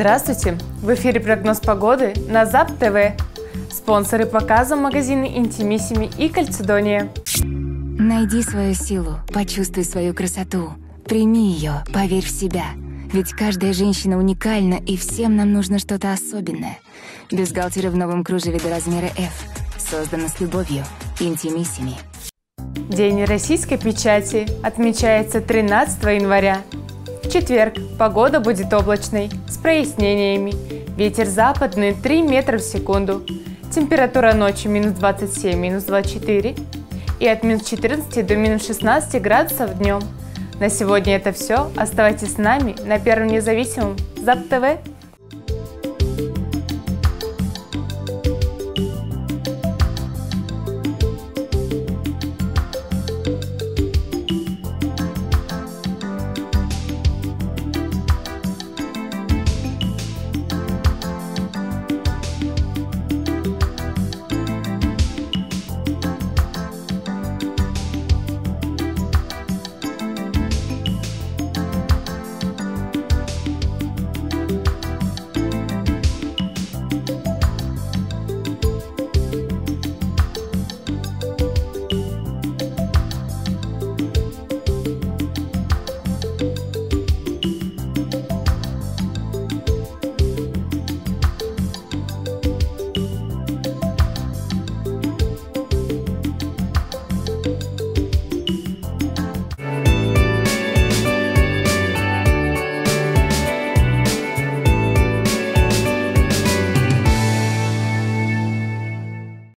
Здравствуйте! В эфире прогноз погоды на ЗАП ТВ. Спонсоры показа магазины Интимиссими и Кальцедония. Найди свою силу, почувствуй свою красоту. Прими ее, поверь в себя. Ведь каждая женщина уникальна, и всем нам нужно что-то особенное. Бюстгальтеры в новом кружеве до размера F. Создано с любовью. Интимиссими. День российской печати отмечается 13 января. Четверг погода будет облачной, с прояснениями. Ветер западный 3 метра в секунду. Температура ночи минус 27, минус 24. И от минус 14 до минус 16 градусов днем. На сегодня это все. Оставайтесь с нами на Первом независимом ЗАП ТВ. Bye.